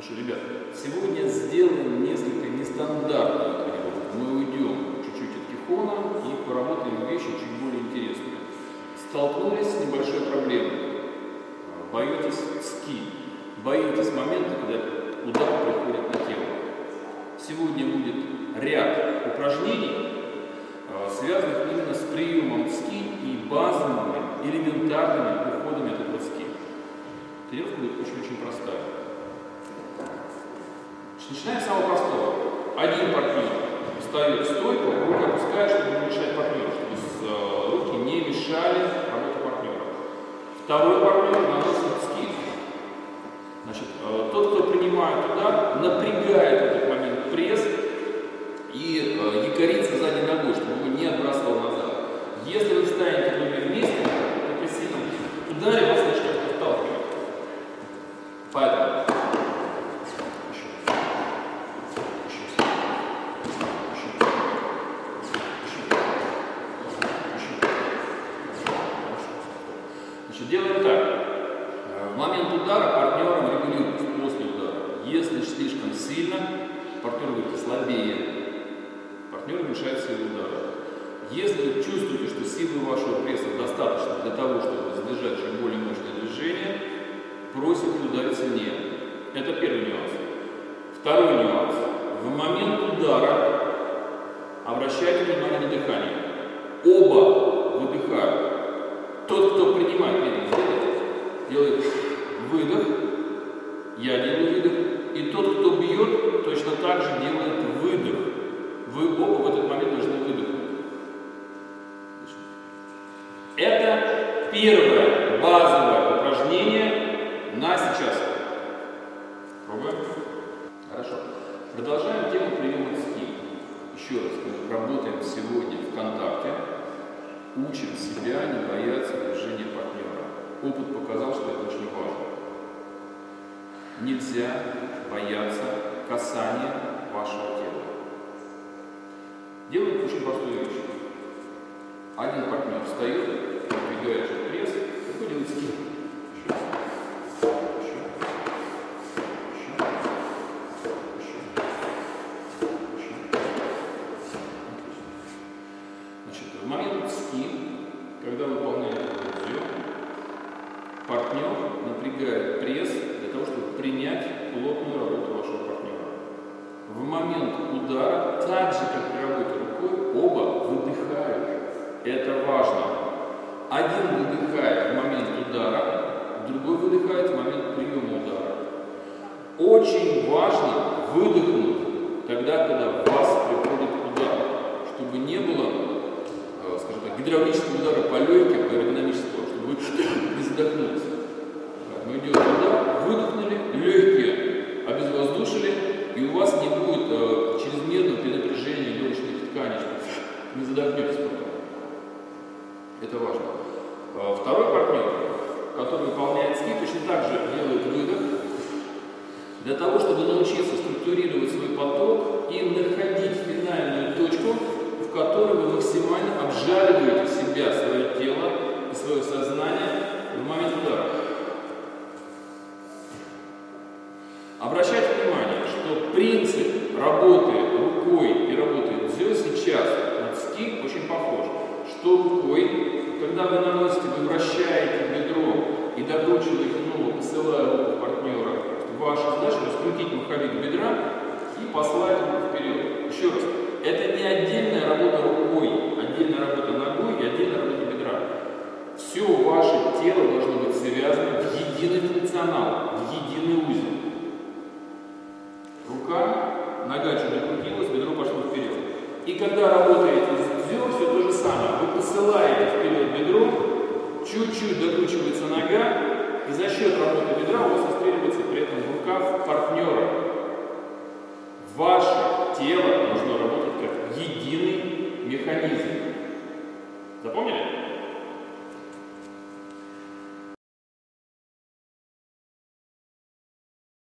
Ну что, ребят, сегодня сделаем несколько нестандартную тренировку. Мы уйдем чуть-чуть от кихона и поработаем вещи чуть более интересные. Столкнулись с небольшой проблемой. Боитесь ски. Боитесь момента, когда удар приходит на тело. Сегодня будет ряд упражнений, а, связанных именно с приемом ски и базовыми, элементарными уходами от этого ски. Тренировка будет очень-очень простая. Начинаем с самого простого. Один партнер встает в стойку, руки опускает, чтобы не мешать партнеру, чтобы э, руки не мешали работе партнера. Второй партнер наносит скид. Значит, э, тот, кто принимает удар, напрягает в этот момент пресс и э, якорится задней ногой, чтобы его не отбрасывал назад. Если вы встанете ноги вместе, то при сильном ударе вас начнет отталкивать. Поэтому Значит, делаем так. Э, В момент удара партнером регулируется после удара. Если слишком сильно, партнер будет слабее. Партнер мешает силе удара. Если чувствуете, что силы вашего пресса достаточно для того, чтобы задержать чуть более мощное движение, просите ударить сильнее. Это первый нюанс. Второй нюанс. В момент удара обращайте внимание на дыхание. Оба выдыхают. Тот, кто принимает медленно сделает, делает выдох, я делаю выдох, и тот, кто бьет, точно так же делает выдох. Вы оба в этот момент должны выдохнуть. Это первое базовое упражнение на сейчас. Пробуем? Хорошо. Продолжаем тему приема ски. Еще раз, мы работаем сегодня в контакте. Учим себя не бояться движения партнера. Опыт показал, что это очень важно. Нельзя бояться касания вашего тела. Делаем очень простую вещь. Один партнер встает, подвигает пресс, и делает скид. Значит, в момент ски, когда выполняет подъем, партнер напрягает пресс для того, чтобы принять плотную работу вашего партнера. В момент удара, так же как при работе рукой, оба выдыхают. Это важно. Один выдыхает в момент удара, другой выдыхает в момент приема удара. Очень важно выдохнуть тогда, когда в вас приходит удар, чтобы не было, э, скажем так, гидравлического удара по легким, аэродинамического, чтобы вы не задохнулись. Мы идем туда, выдохнули, легкие обезвоздушили, и у вас не будет э, чрезмерного перенапряжения легочных тканей, не задохнетесь потом. Это важно. Э, Второй партнер, который выполняет ски, точно так же делает выдох, для того, чтобы научиться структурировать свой поток и находить которой вы максимально обжариваете себя, свое тело и свое сознание в момент удара. Обращайте внимание, что принцип работы рукой и работы дзё сейчас над ски очень похож. Что рукой, когда вы наносите, вы вращаете бедро и докручиваете ногу, посылая руку партнера, ваша задача раскрутить маховик бедра послать руку вперед. Еще раз, это не отдельная работа рукой, отдельная работа ногой и отдельная работа бедра. Все ваше тело должно быть связано в единый функционал, в единый узел. Рука, нога чуть докрутилась, бедро пошло вперед. И когда работаете с дзё, все то же самое. Вы посылаете вперед бедро, чуть-чуть докручивается нога, и за счет работы бедра у вас отстреливается при этом рукав партнера. Ваше тело должно работать как единый механизм. Запомнили?